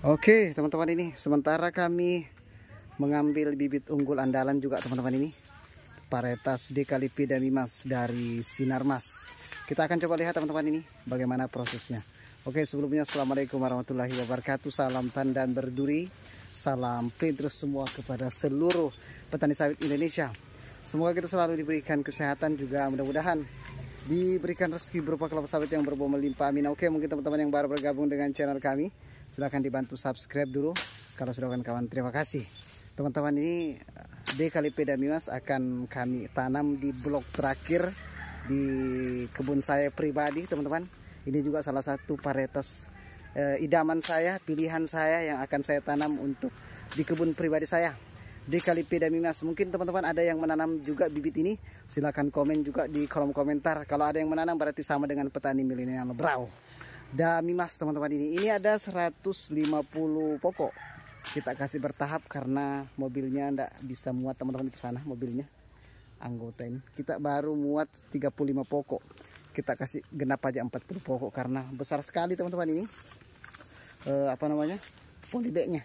Oke teman-teman ini sementara kami mengambil bibit unggul andalan juga teman-teman ini. Paretas Dekalipida Mimas dari Sinarmas Kita akan coba lihat teman-teman ini bagaimana prosesnya. Oke sebelumnya Assalamualaikum warahmatullahi wabarakatuh. Salam tandan berduri. Salam terus semua kepada seluruh petani sawit Indonesia. Semoga kita selalu diberikan kesehatan juga mudah-mudahan diberikan rezeki berupa kelapa sawit yang berbuah melimpah. Amin. Oke mungkin teman-teman yang baru bergabung dengan channel kami silahkan dibantu subscribe dulu. Kalau sudah kawan-kawan terima kasih. Teman-teman ini D kali Mimas akan kami tanam di blok terakhir di kebun saya pribadi teman-teman. Ini juga salah satu varietas eh, idaman saya pilihan saya yang akan saya tanam untuk di kebun pribadi saya. D kali Mimas mungkin teman-teman ada yang menanam juga bibit ini. Silahkan komen juga di kolom komentar. Kalau ada yang menanam berarti sama dengan petani milenial brow Damimas teman-teman ini. Ini ada 150 pokok. Kita kasih bertahap karena mobilnya ndak bisa muat teman-teman di sana mobilnya. Anggota ini. Kita baru muat 35 pokok. Kita kasih genap aja 40 pokok karena besar sekali teman-teman ini. E, apa namanya? Polybagnya.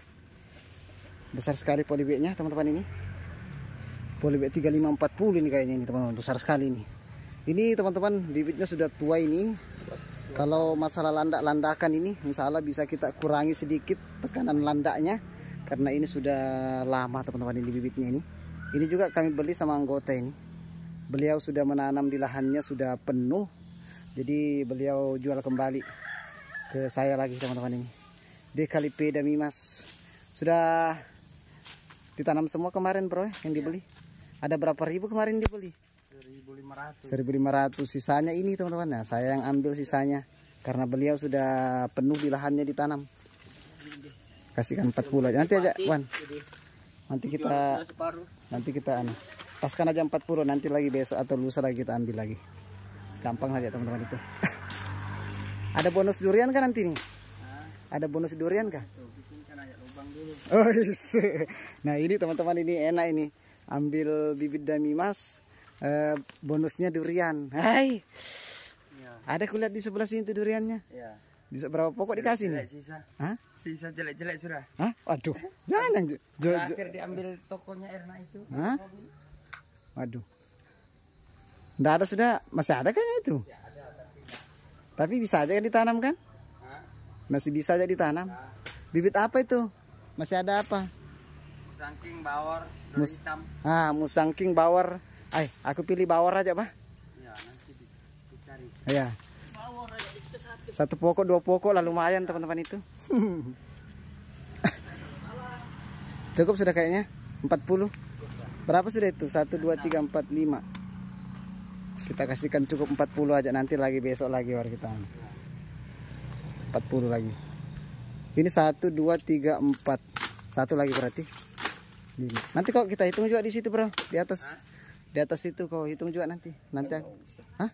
Besar sekali polybagnya teman-teman ini. Polybag 3540 ini kayaknya ini teman-teman. Besar sekali ini. Ini teman-teman bibitnya sudah tua ini kalau masalah landak-landakan ini insya Allah bisa kita kurangi sedikit tekanan landaknya karena ini sudah lama teman-teman ini bibitnya ini. Ini juga kami beli sama anggota ini. Beliau sudah menanam di lahannya sudah penuh. Jadi beliau jual kembali ke saya lagi teman-teman ini. Dekalipeda Mimas sudah ditanam semua kemarin bro yang dibeli? Ada berapa ribu kemarin dibeli 1500 sisanya ini teman-teman. Nah saya yang ambil sisanya. Karena beliau sudah penuh di lahannya ditanam. Kasihkan 40 aja nanti aja Wan. nanti kita nanti kita anu paskan aja 40 nanti lagi besok atau lusa lagi kita ambil lagi. Gampang aja teman-teman itu. Ada bonus durian kan nanti nih? Ada bonus durian kah? Oh, nah ini teman-teman ini enak ini. Ambil bibit dami mas uh, bonusnya durian. Hai. Ya. Ada kulihat di sebelah sini tuh duriannya. Ya. Bisa berapa pokok dikasih nih? Sisa. Hah? Sisa jelek-jelek sudah. Hah? Waduh. Jangan. Terakhir diambil tokonya Erna itu. Hah? Waduh. Enggak ada sudah, masih ada kan itu? Ya, ada, tapi... tapi bisa aja kan ditanam kan? Hah? Masih bisa aja ditanam. Bibit apa itu? Masih ada apa? Musangking bawor, Mus hitam. Ah, musangking bawor Ay, aku pilih bawor aja, Pak. Ya, nanti dicari. Iya. Bawor aja satu. Satu pokok, dua pokok lah lumayan teman-teman itu. Cukup sudah kayaknya? 40. Berapa sudah itu? 1 2 3 4 5. Kita kasihkan cukup 40 aja nanti lagi besok lagi war kita. 40 lagi. Ini 1 2 3 4. Satu lagi berarti. Nanti kok kita hitung juga di situ, Bro, di atas. Di atas itu kau hitung juga nanti. Nanti aku. Hah?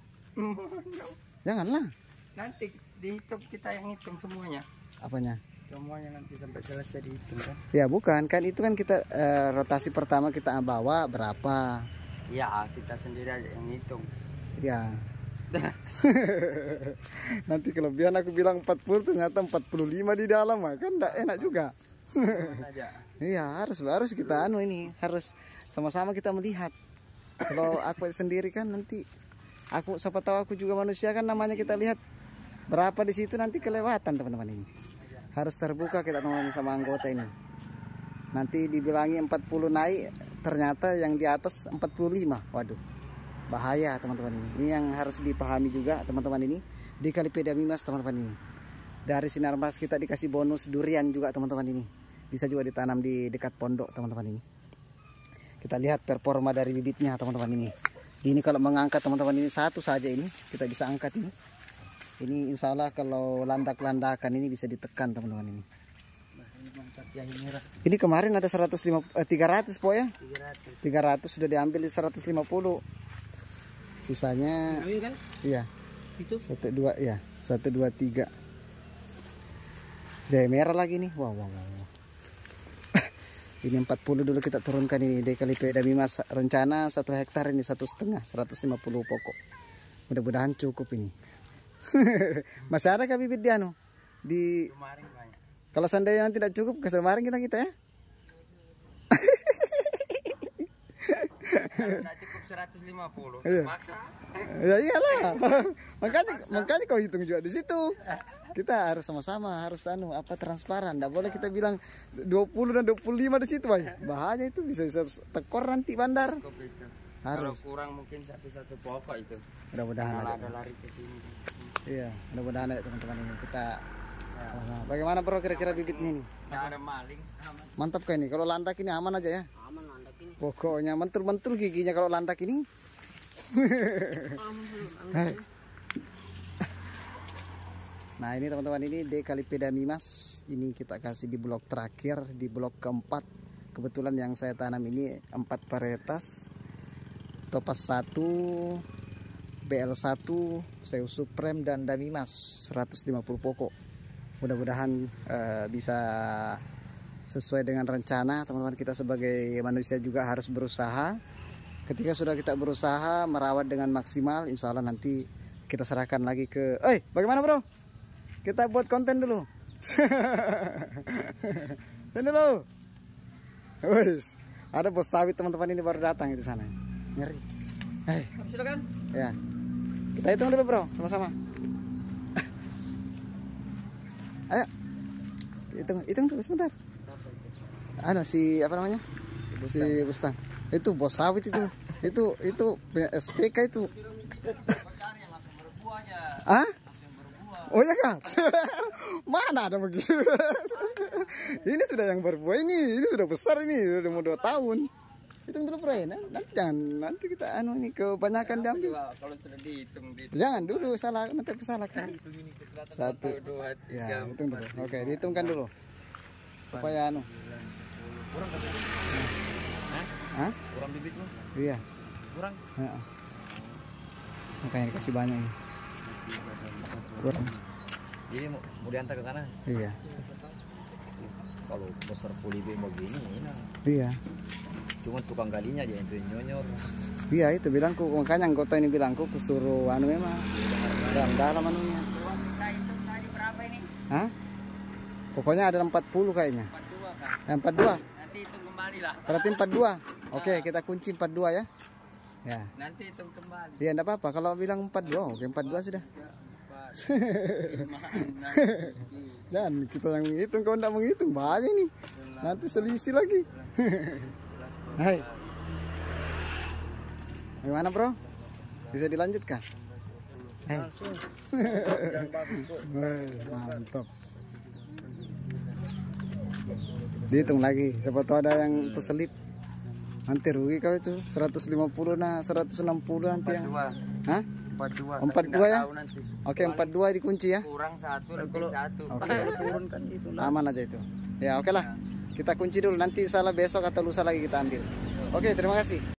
Janganlah. Nanti dihitung kita yang hitung semuanya. Apanya? Semuanya nanti sampai selesai dihitung kan? Ya bukan, kan itu kan kita uh, rotasi pertama kita bawa berapa? Ya, kita sendiri aja yang hitung. Ya. nanti kelebihan aku bilang 40 ternyata 45 di dalam kan enggak enak juga. Iya, harus harus kita anu ini, harus sama-sama kita melihat kalau aku sendiri kan nanti aku siapa tahu aku juga manusia kan namanya kita lihat berapa di situ nanti kelewatan teman-teman ini. Harus terbuka kita teman sama anggota ini. Nanti dibilangi 40 naik ternyata yang di atas 45 waduh bahaya teman-teman ini. Ini yang harus dipahami juga teman-teman ini. Di Kalipeda Mimas teman-teman ini. Dari sinar mas kita dikasih bonus durian juga teman-teman ini. Bisa juga ditanam di dekat pondok teman-teman ini kita lihat performa dari bibitnya teman-teman ini. Ini kalau mengangkat teman-teman ini satu saja ini. Kita bisa angkat ini. Ini insya Allah kalau landak-landakan ini bisa ditekan teman-teman ini. Ini kemarin ada 150 eh, 300 po ya? 300 300 sudah diambil 150 sisanya kan? iya. Itu? Satu dua ya satu dua tiga. Jaya merah lagi nih. Wow wow wow ini 40 dulu kita turunkan ini kali dami mas rencana satu hektar ini satu setengah 150 pokok mudah-mudahan cukup ini masih ada kah bibit dia no di Kalau seandainya nanti tidak cukup, kasih kemarin kita kita ya. Nggak cukup 150, Iya. maksa. Ya iyalah. makanya makanya kau hitung juga di situ. Kita harus sama-sama harus anu apa transparan. Enggak boleh kita bilang 20 dan 25 di situ, Bay. Bahaya itu bisa bisa tekor nanti bandar. Itu. Kalau Harus. kurang mungkin satu-satu pokok itu. Mudah-mudahan ada lari ke sini. Iya, mudah-mudahan aja teman-teman ini kita sama-sama. Bagaimana bro kira-kira bibitnya ini? Ada maling. Aman. Mantap kayak ini. Kalau landak ini aman aja ya. Aman landak ini. Pokoknya mentul-mentul giginya kalau landak ini. Nah ini teman-teman ini Dekalipeda mimas. Ini kita kasih di blok terakhir di blok keempat. Kebetulan yang saya tanam ini empat varietas. Topas 1, BL1, Seu Supreme dan Damimas 150 pokok. Mudah-mudahan eh, bisa sesuai dengan rencana teman-teman kita sebagai manusia juga harus berusaha ketika sudah kita berusaha merawat dengan maksimal insya Allah nanti kita serahkan lagi ke eh bagaimana bro kita buat konten dulu. Konten dulu. Wis, ada bos sawit teman-teman ini baru datang itu sana. Nyeri eh Silakan. ya. Kita hitung dulu bro. Sama-sama. Ayo. Hitung hitung dulu sebentar. Anu si apa namanya? Si Bustang. Itu bos sawit itu. Itu itu SPK itu. Ah Oh ya kak, mana ada begitu? ini sudah yang berbuah ini, ini sudah besar ini, sudah mau dua tahun. Hitung dulu bro, ya. nanti jangan nanti kita anu ini kebanyakan diambil. Juga kalau sudah dihitung di Jangan dulu salah nanti aku salah kan. Satu, dua, tiga, ya hitung dulu. Oke, dihitungkan dulu supaya anu. Hah? kurang bibitmu. Iya. Kurang. Heeh. Makanya dikasih banyak ini. Kurang. Jadi mau, mau diantar ke sana. Iya. Kalau besar polibe begini, enak. Iya. Cuma tukang galinya dia itu nyonyor. Iya itu bilangku makanya anggota ini bilangku kusuruh anu memang dalam dalam anunya. Ini? Hah? Pokoknya ada 40 kayaknya. 42 kan. Eh, 42. Nanti hitung kembali lah. Berarti 42. Oke, kita kunci 42 ya. Ya. Nanti hitung kembali. Iya enggak apa-apa kalau bilang 42. Oke, 42 sudah. Jangan kita yang menghitung kalau enggak menghitung bahaya nih. Nanti selisih lagi. Hai. Gimana, Bro? Bisa dilanjutkan? Hai. Mantap. Dihitung lagi, siapa tahu ada yang terselip. Nanti rugi kau itu 150 nah 160 nanti yang. 42. Hah? 42. Empat Tapi dua nggak ya? tahu nanti. Oke, 42 dikunci ya. Kurang satu lebih satu. Oke. Turun kan gitu lah. Aman aja itu. Ya, oke lah. Kita kunci dulu nanti salah besok atau lusa lagi kita ambil. Oke, terima kasih.